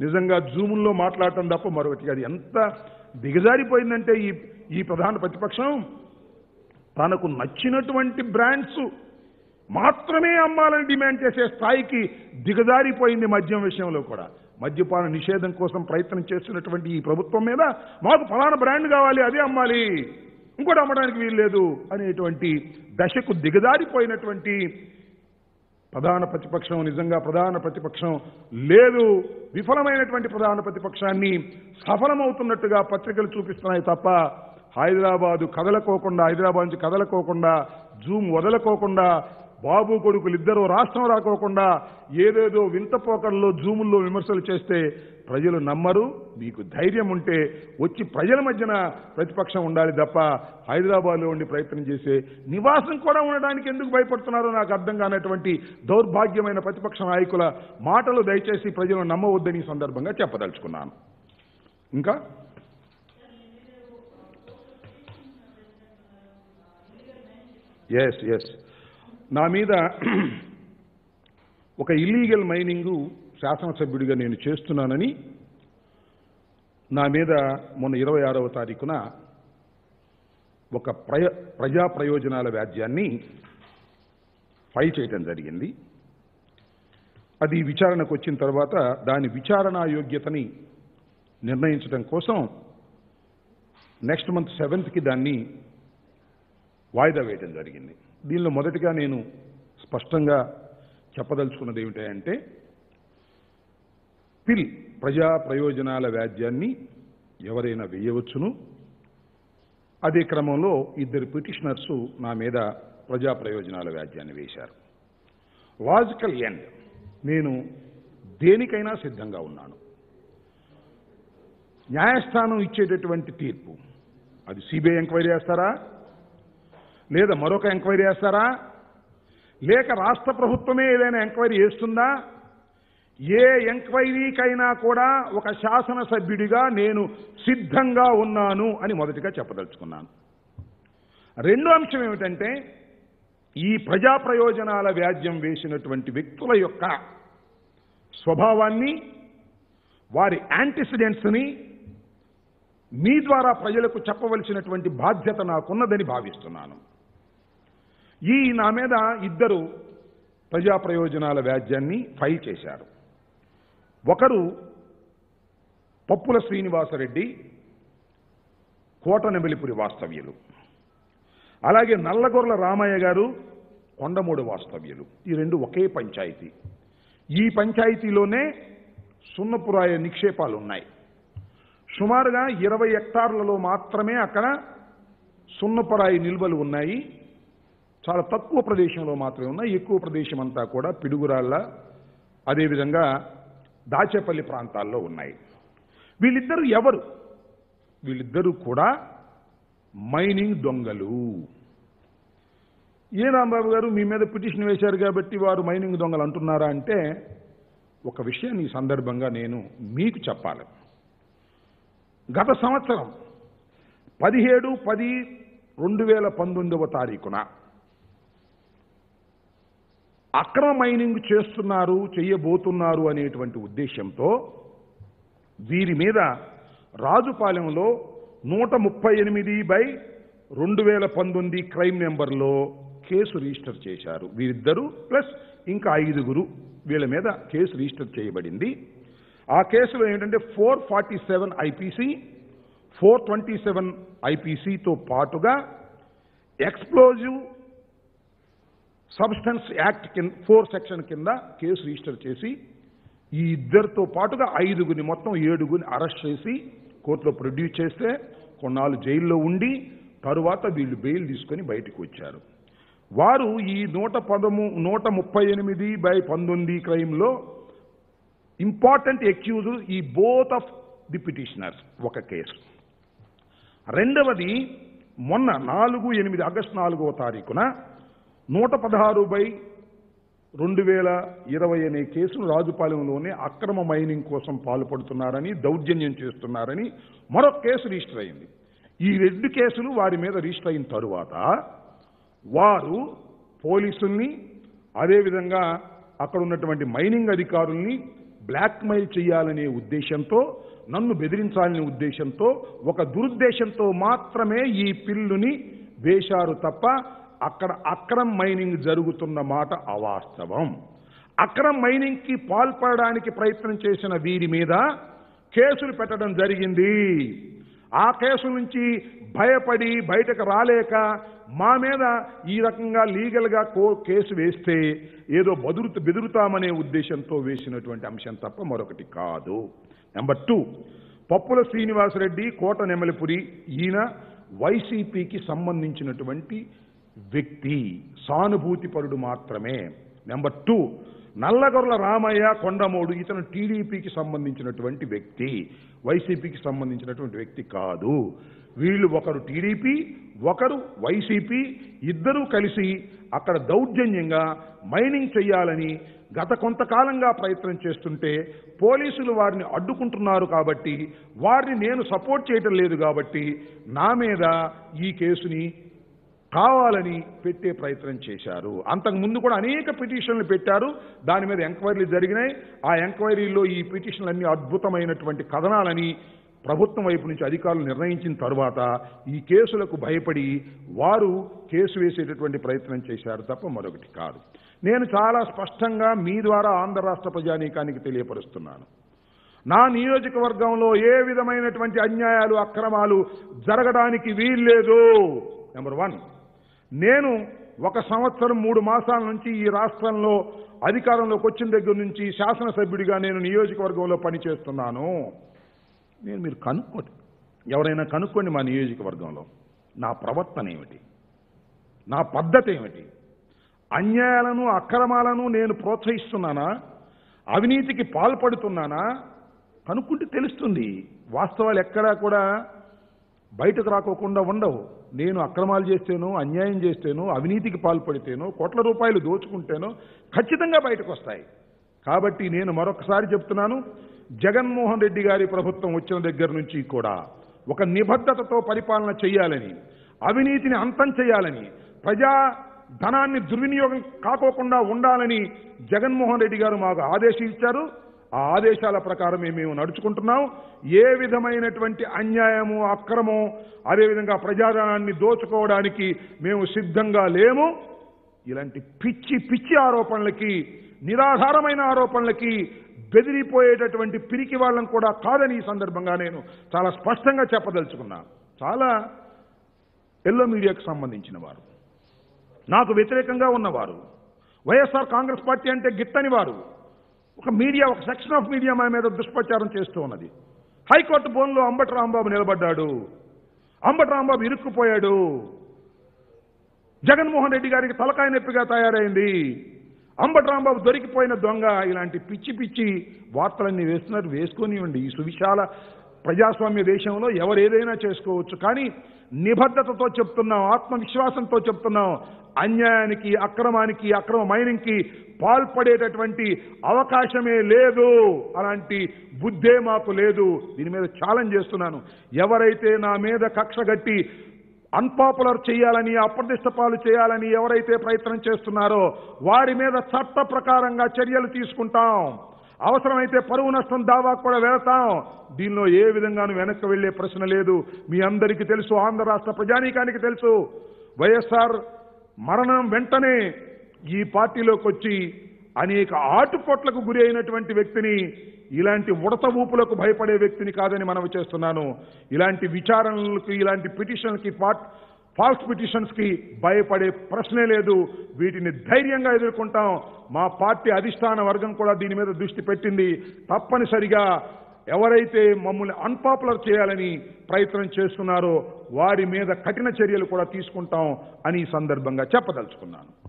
నిజంగా జూముల్లో మాట్లాడటం తప్ప మరొకటి అది ఎంత దిగజారిపోయిందంటే ఈ ఈ ప్రధాన ప్రతిపక్షం తనకు నచ్చినటువంటి బ్రాండ్స్ మాత్రమే అమ్మాలని డిమాండ్ చేసే స్థాయికి దిగజారిపోయింది మద్యం విషయంలో కూడా. మద్యపాన నిషేధం కోసం ప్రయత్నం చేస్తున్నటువంటి ఈ ప్రభుత్వం మీద మాకు ఫలానా బ్రాండ్ కావాలి అదే అమ్మాలి. ఇంకోటి అమ్మడానికి వీల్లేదు అనేటువంటి దశకు దిగజారిపోయినటువంటి ప్రధాన ప్రతిపక్షం నిజంగా ప్రధాన ప్రతిపక్షం లేదు. విఫలమైనటువంటి ప్రధాన ప్రతిపక్షాన్ని సఫలమవుతున్నట్టుగా పత్రికలు చూపిస్తున్నాయి తప్ప హైదరాబాదు కదలకోకుండా హైదరాబాద్ నుంచి కదలకోకుండా జూమ్ వదలకోకుండా బాబు కొడుకులు ఇద్దరు రాష్ట్రం రాకోకుండా ఏదేదో వింత పోకల్లో జూముల్లో విమర్శలు చేస్తే ప్రజలు నమ్మరు మీకు ధైర్యం ఉంటే వచ్చి ప్రజల మధ్యన ప్రతిపక్షం ఉండాలి తప్ప హైదరాబాద్లో ఉండి ప్రయత్నం చేసే నివాసం కూడా ఉండడానికి ఎందుకు భయపడుతున్నారో నాకు అర్థం కానటువంటి దౌర్భాగ్యమైన ప్రతిపక్ష నాయకుల మాటలు దయచేసి ప్రజలు నమ్మవద్దని సందర్భంగా చెప్పదలుచుకున్నాను. ఇంకా? ఎస్ ఎస్ నా మీద ఒక ఇల్లీగల్ మైనింగు శాసనసభ్యుడిగా నేను చేస్తున్నానని నా మీద మొన్న ఇరవై ఆరవ తారీఖున ఒక ప్రయ ప్రజా ప్రయోజనాల వ్యాజ్యాన్ని ఫైల్ చేయటం జరిగింది. అది విచారణకు వచ్చిన తర్వాత దాని విచారణ యోగ్యతని నిర్ణయించడం కోసం నెక్స్ట్ మంత్ సెవెంత్కి దాన్ని వాయిదా వేయడం జరిగింది. దీనిలో మొదటిగా నేను స్పష్టంగా చెప్పదలుచుకున్నది ఏమిటంటే పిల్ ప్రజా ప్రయోజనాల వ్యాజ్యాన్ని ఎవరైనా వేయవచ్చును? అదే క్రమంలో ఇద్దరు పిటిషనర్స్ నా మీద ప్రజా ప్రయోజనాల వ్యాజ్యాన్ని వేశారు. Logical end. నేను దేనికైనా సిద్ధంగా ఉన్నాను. న్యాయస్థానం ఇచ్చేటటువంటి తీర్పు. అది సిబిఐ ఎంక్వైరీ చేస్తారా? లేదా మరొక ఎంక్వైరీ చేస్తారా? లేక రాష్ట్ర ప్రభుత్వమే ఏదైనా ఎంక్వైరీ చేస్తుందా? ఏ ఎంక్వైరీకైనా కూడా ఒక శాసనసభ్యుడిగా నేను సిద్ధంగా ఉన్నాను అని మొదటిగా చెప్పదలుచుకున్నాను. రెండో అంశం ఏమిటంటే ఈ ప్రజా ప్రయోజనాల వ్యాజ్యం వేసినటువంటి వ్యక్తుల యొక్క స్వభావాన్ని వారి యాంటిసిడెంట్స్ని మీ ద్వారా ప్రజలకు చెప్పవలసినటువంటి బాధ్యత నాకున్నదని భావిస్తున్నాను. ఈ నా మీద ఇద్దరు ప్రజా ప్రయోజనాల వ్యాజ్యాన్ని ఫైల్ చేశారు. ఒకరు పప్పుల శ్రీనివాసరెడ్డి కోటనెమిలిపురి వాస్తవ్యులు. అలాగే నల్లగొర్ల రామయ్య గారు కొండమూడు వాస్తవ్యులు. ఈ రెండు ఒకే పంచాయతీ. ఈ పంచాయతీలోనే సున్నపురాయ నిక్షేపాలు ఉన్నాయి సుమారుగా ఇరవై హెక్టార్లలో మాత్రమే అక్కడ సున్నపురాయి నిల్వలు ఉన్నాయి. చాలా తక్కువ ప్రదేశంలో మాత్రమే ఉన్నాయి. ఎక్కువ ప్రదేశం అంతా కూడా పిడుగురాళ్ళ అదేవిధంగా దాచేపల్లి ప్రాంతాల్లో ఉన్నాయి. వీళ్ళిద్దరూ ఎవరు? వీళ్ళిద్దరూ కూడా మైనింగ్ దొంగలు. ఏ రాంబాబు గారు మీ మీద పిటిషన్ వేశారు కాబట్టి వారు మైనింగ్ దొంగలు అంటున్నారా అంటే ఒక విషయాన్ని ఈ సందర్భంగా నేను మీకు చెప్పాలి. గత సంవత్సరం పదిహేడు పది రెండు వేల పంతొమ్మిదవ తారీఖున అక్రమ మైనింగ్ చేస్తున్నారు చేయబోతున్నారు అనేటువంటి ఉద్దేశంతో వీరి మీద రాజుపాలెంలో నూట ముప్పై ఎనిమిది బై రెండు వేల పంతొమ్మిది క్రైమ్ నెంబర్లో కేసు రిజిస్టర్ చేశారు. వీరిద్దరూ ప్లస్ ఇంకా ఐదుగురు వీళ్ళ మీద కేసు రిజిస్టర్ చేయబడింది. ఆ కేసులో ఏంటంటే four forty seven IPC four twenty seven ఐపీసీతో పాటుగా ఎక్స్ప్లోజివ్ సబ్స్టెన్స్ యాక్ట్ కింద ఫోర్ సెక్షన్ కింద కేసు రిజిస్టర్ చేసి ఈ ఇద్దరితో పాటుగా ఐదుగురిని మొత్తం ఏడుగురిని అరెస్ట్ చేసి కోర్టులో ప్రొడ్యూస్ చేస్తే కొన్నాళ్ళు జైల్లో ఉండి తరువాత వీళ్ళు బెయిల్ తీసుకొని బయటకు వచ్చారు. వారు ఈ నూట పదము నూట ముప్పై ఎనిమిది బై పంతొమ్మిది క్రైమ్లో ఇంపార్టెంట్ ఎక్యూజ్ ఈ బోత్ ఆఫ్ ది పిటిషనర్స్ ఒక కేసు. రెండవది మొన్న నాలుగు ఎనిమిది ఆగస్టు నాలుగవ తారీఖున నూట పదహారు బై రెండు వేల ఇరవై అనే కేసును రాజుపాలెంలోనే అక్రమ మైనింగ్ కోసం పాల్పడుతున్నారని దౌర్జన్యం చేస్తున్నారని మరొక కేసు రిజిస్టర్ అయింది. ఈ రెండు కేసులు వారి మీద రిజిస్టర్ అయిన తరువాత వారు పోలీసుల్ని అదేవిధంగా అక్కడ ఉన్నటువంటి మైనింగ్ అధికారుల్ని బ్లాక్మెయిల్ చేయాలనే ఉద్దేశంతో నన్ను బెదిరించాలనే ఉద్దేశంతో ఒక దురుద్దేశంతో మాత్రమే ఈ పిల్లుని వేశారు తప్ప అక్కడ అక్రమ్ మైనింగ్ జరుగుతున్న మాట అవాస్తవం. అక్రమ్ మైనింగ్కి పాల్పడడానికి ప్రయత్నం చేసిన వీరి మీద కేసులు పెట్టడం జరిగింది. ఆ కేసు నుంచి భయపడి బయటకు రాలేక మా మీద ఈ రకంగా లీగల్గా కో కేసు వేస్తే ఏదో బదురు బెదురుతామనే ఉద్దేశంతో వేసినటువంటి అంశం తప్ప మరొకటి కాదు. నెంబర్ టూ పప్పుల శ్రీనివాసరెడ్డి కోట నెమలిపురి ఈయన వైసీపీకి సంబంధించినటువంటి వ్యక్తి సానుభూతిపరుడు మాత్రమే. నెంబర్ టూ నల్లగొర్ల రామయ్య కొండమోడు ఇతను టీడీపీకి సంబంధించినటువంటి వ్యక్తి. వైసీపీకి సంబంధించినటువంటి వ్యక్తి కాదు. వీళ్ళు ఒకరు టీడీపీ ఒకరు వైసీపీ ఇద్దరూ కలిసి అక్కడ దౌర్జన్యంగా మైనింగ్ చేయాలని గత కొంతకాలంగా ప్రయత్నం చేస్తుంటే పోలీసులు వారిని అడ్డుకుంటున్నారు కాబట్టి వారిని నేను సపోర్ట్ చేయటం లేదు కాబట్టి నా మీద ఈ కేసుని కావాలని పెట్టే ప్రయత్నం చేశారు. అంతకు ముందు కూడా అనేక పిటిషన్లు పెట్టారు. దాని మీద ఎంక్వైరీలు జరిగినాయి. ఆ ఎంక్వైరీలో ఈ పిటిషన్లన్నీ అద్భుతమైనటువంటి కథనాలని ప్రభుత్వం వైపు నుంచి అధికారులు నిర్ణయించిన తరువాత ఈ కేసులకు భయపడి వారు కేసు వేసేటటువంటి ప్రయత్నం చేశారు తప్ప మరొకటి కాదు. నేను చాలా స్పష్టంగా మీ ద్వారా ఆంధ్ర రాష్ట్ర ప్రజానీకానికి తెలియపరుస్తున్నాను. నా నియోజకవర్గంలో ఏ విధమైనటువంటి అన్యాయాలు అక్రమాలు జరగడానికి వీల్లేదు. నెంబర్ వన్ నేను ఒక సంవత్సరం మూడు మాసాల నుంచి ఈ రాష్ట్రంలో అధికారంలోకి వచ్చిన దగ్గర నుంచి శాసనసభ్యుడిగా నేను నియోజకవర్గంలో పనిచేస్తున్నాను. నేను మీరు కనుక్కోండి. ఎవరైనా కనుక్కోండి మా నియోజకవర్గంలో. నా ప్రవర్తన ఏమిటి? నా పద్ధతి ఏమిటి? అన్యాయాలను అక్రమాలను నేను ప్రోత్సహిస్తున్నానా? అవినీతికి పాల్పడుతున్నానా? కనుక్కుంటే తెలుస్తుంది. వాస్తవాలు ఎక్కడా కూడా బయటకు రాకోకుండా ఉండవు. నేను అక్రమాలు చేస్తేనో అన్యాయం చేస్తేనో అవినీతికి పాల్పడితేనో కోట్ల రూపాయలు దోచుకుంటేనో ఖచ్చితంగా బయటకు వస్తాయి. కాబట్టి నేను మరొకసారి చెప్తున్నాను జగన్మోహన్ రెడ్డి గారి ప్రభుత్వం వచ్చిన దగ్గర నుంచి కూడా ఒక నిబద్ధతతో పరిపాలన చేయాలని అవినీతిని అంతం చేయాలని ప్రజా ధనాన్ని దుర్వినియోగం కాకోకుండా ఉండాలని జగన్మోహన్ రెడ్డి గారు మాకు ఆదేశించారు. ఆ ఆదేశాల ప్రకారమే మేము నడుచుకుంటున్నాం ఏ విధమైనటువంటి అన్యాయము అక్రమం అదేవిధంగా ప్రజాధనాన్ని దోచుకోవడానికి మేము సిద్ధంగా లేము. ఇలాంటి పిచ్చి పిచ్చి ఆరోపణలకి నిరాధారమైన ఆరోపణలకి బెదిరిపోయేటటువంటి పిరికి వాళ్ళం కూడా కాదని ఈ సందర్భంగా నేను చాలా స్పష్టంగా చెప్పదలుచుకున్నా. చాలా ఎల్లో మీడియాకు సంబంధించిన వారు నాకు వ్యతిరేకంగా ఉన్నవారు వైఎస్ఆర్ కాంగ్రెస్ పార్టీ అంటే గిట్టని వారు ఒక మీడియా ఒక సెక్షన్ ఆఫ్ మీడియా మా మీద దుష్ప్రచారం చేస్తూ ఉన్నది. హైకోర్టు బోన్లో అంబటి రాంబాబు నిలబడ్డాడు. అంబటి రాంబాబు ఇరుక్కుపోయాడు. జగన్మోహన్ రెడ్డి గారికి తలకాయ నొప్పిగా తయారైంది. అంబటి రాంబాబు దొరికిపోయిన దొంగ ఇలాంటి పిచ్చి పిచ్చి వార్తలన్నీ వేస్తున్నారు వేసుకొనివ్వండి ఈ సువిశాల ప్రజాస్వామ్య దేశంలో ఎవరేదైనా చేసుకోవచ్చు. కానీ నిబద్ధతతో చెప్తున్నాం ఆత్మవిశ్వాసంతో చెప్తున్నాం. అన్యాయానికి అక్రమానికి అక్రమ మైనింగ్కి పాల్పడేటటువంటి అవకాశమే లేదు అలాంటి బుద్ధే మాకు లేదు. దీని మీద ఛాలెంజ్ చేస్తున్నాను. ఎవరైతే నా మీద కక్ష గట్టి అన్పాపులర్ చేయాలని అప్రతిష్ట పాలు చేయాలని ఎవరైతే ప్రయత్నం చేస్తున్నారో వారి మీద చట్ట ప్రకారంగా చర్యలు తీసుకుంటాం. అవసరమైతే పరువు నష్టం దావా కూడా వెళతాం. దీనిలో ఏ విధంగానూ వెనక్కి వెళ్ళే ప్రశ్న లేదు. మీ అందరికీ తెలుసు ఆంధ్ర రాష్ట్ర ప్రజానీకానికి తెలుసు. వైఎస్ఆర్ మరణం వెంటనే ఈ పార్టీలోకి వచ్చి అనేక ఆటుపోట్లకు గురి అయినటువంటి వ్యక్తిని ఇలాంటి ఉడత ఊపులకు భయపడే వ్యక్తిని కాదని మనవి చేస్తున్నాను. ఇలాంటి విచారణలకు ఇలాంటి పిటిషన్కి ఫాల్స్ పిటిషన్స్కి భయపడే ప్రశ్నే లేదు. వీటిని ధైర్యంగా ఎదుర్కొంటాం. మా పార్టీ అధిష్టాన వర్గం కూడా దీని మీద దృష్టి పెట్టింది. తప్పనిసరిగా ఎవరైతే మమ్మల్ని అన్పాపులర్ చేయాలని ప్రయత్నం చేస్తున్నారో వారి మీద కఠిన చర్యలు కూడా తీసుకుంటాం అని సందర్భంగా చెప్పదలుచుకున్నాను.